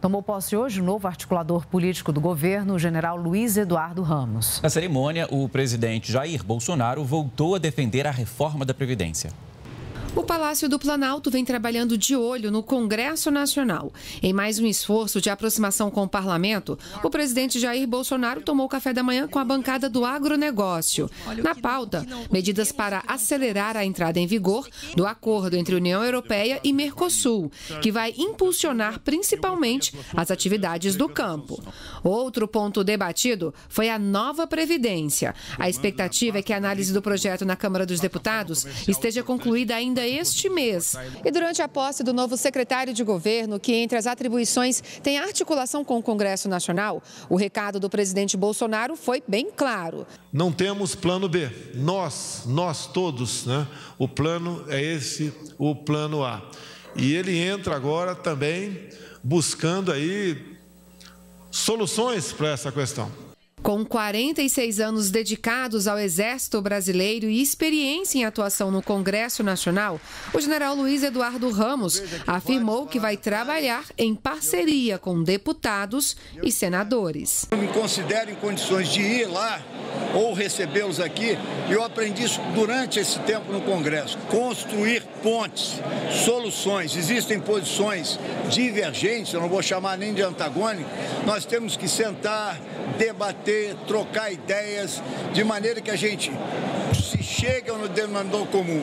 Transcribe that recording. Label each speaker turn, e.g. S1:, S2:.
S1: Tomou posse hoje o novo articulador político do governo, o general Luiz Eduardo Ramos.
S2: Na cerimônia, o presidente Jair Bolsonaro voltou a defender a reforma da Previdência.
S3: O Palácio do Planalto vem trabalhando de olho no Congresso Nacional. Em mais um esforço de aproximação com o parlamento, o presidente Jair Bolsonaro tomou café da manhã com a bancada do agronegócio. Na pauta, medidas para acelerar a entrada em vigor do acordo entre União Europeia e Mercosul, que vai impulsionar principalmente as atividades do campo. Outro ponto debatido foi a nova Previdência. A expectativa é que a análise do projeto na Câmara dos Deputados esteja concluída ainda este mês. E durante a posse do novo secretário de governo, que entre as atribuições tem articulação com o Congresso Nacional, o recado do presidente Bolsonaro foi bem claro.
S4: Não temos plano B. Nós, nós todos, né? O plano é esse, o plano A. E ele entra agora também buscando aí soluções para essa questão.
S3: Com 46 anos dedicados ao Exército Brasileiro e experiência em atuação no Congresso Nacional, o general Luiz Eduardo Ramos afirmou que vai trabalhar em parceria com deputados e senadores.
S5: Eu me considero em condições de ir lá ou recebê-los aqui. Eu aprendi isso durante esse tempo no Congresso. Construir pontes, soluções. Existem posições divergentes, eu não vou chamar nem de antagônico. Nós temos que sentar, debater, trocar ideias, de maneira que a gente se chegue no denominador comum.